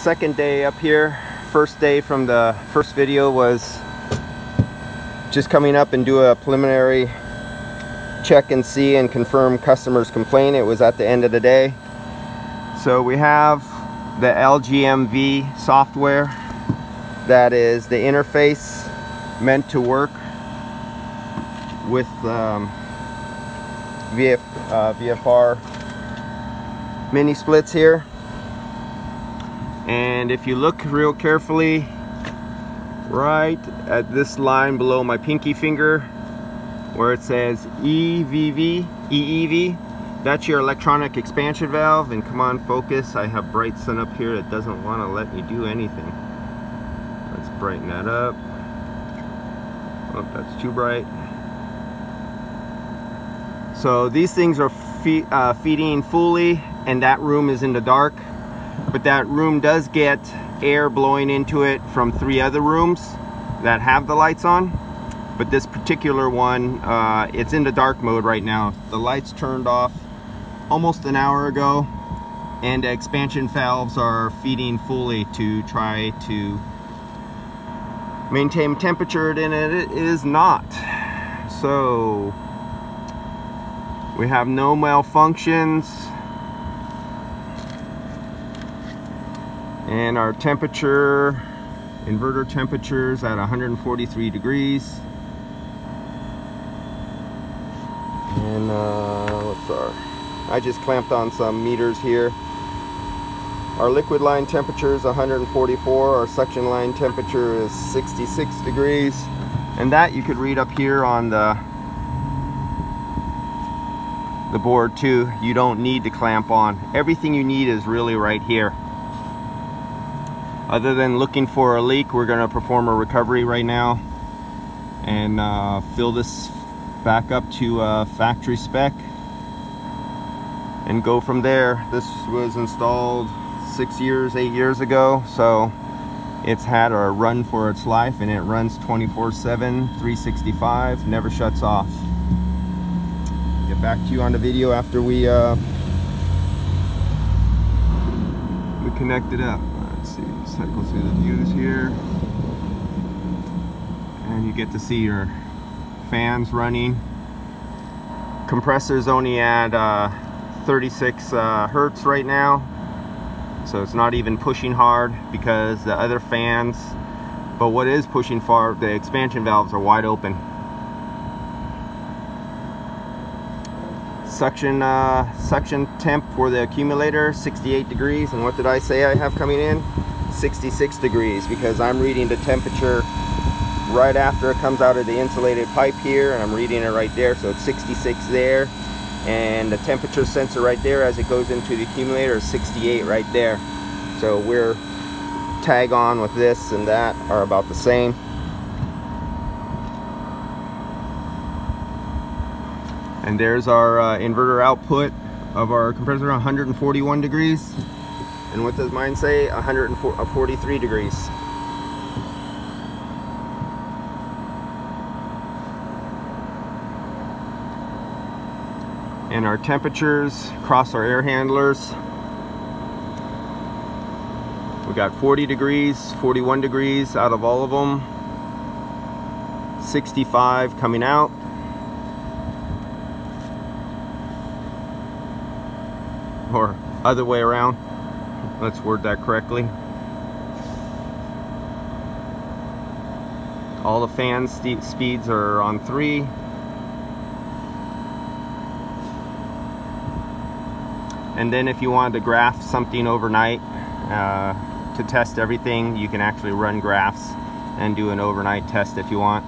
second day up here. First day from the first video was just coming up and do a preliminary check and see and confirm customers complaint. It was at the end of the day. So we have the LGMV software that is the interface meant to work with um, VF, uh, VFR mini splits here and if you look real carefully right at this line below my pinky finger where it says EVV EEV that's your electronic expansion valve. And come on focus. I have bright sun up here that doesn't want to let me do anything. Let's brighten that up. Oh that's too bright. So these things are fe uh, feeding fully and that room is in the dark but that room does get air blowing into it from three other rooms that have the lights on. But this particular one uh, it's in the dark mode right now. The lights turned off almost an hour ago and expansion valves are feeding fully to try to maintain temperature and it is not. So we have no malfunctions and our temperature inverter temperatures at 143 degrees. And uh, what's our I just clamped on some meters here. Our liquid line temperature is 144 our suction line temperature is 66 degrees. And that you could read up here on the the board too. You don't need to clamp on. Everything you need is really right here other than looking for a leak we're going to perform a recovery right now and uh, fill this back up to uh, factory spec and go from there. This was installed six years eight years ago so it's had a run for its life and it runs 24 7 365 never shuts off. Get back to you on the video after we uh, we connect it up cycle through the views here. And you get to see your fans running. Compressor's only at uh, 36 uh, hertz right now. So it's not even pushing hard because the other fans but what is pushing far the expansion valves are wide open. Suction uh, suction temp for the accumulator 68 degrees. And what did I say I have coming in 66 degrees because I'm reading the temperature right after it comes out of the insulated pipe here and I'm reading it right there so it's 66 there. And the temperature sensor right there as it goes into the accumulator is 68 right there. So we're tag on with this and that are about the same. And there's our uh, inverter output of our compressor 141 degrees and what does mine say? 143 uh, degrees. And our temperatures across our air handlers. We got 40 degrees 41 degrees out of all of them. 65 coming out. Or other way around let's word that correctly. All the fan speeds are on three. And then if you wanted to graph something overnight uh, to test everything you can actually run graphs and do an overnight test if you want.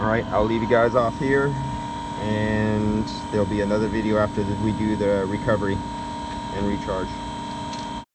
All right I'll leave you guys off here and there'll be another video after we do the recovery and recharge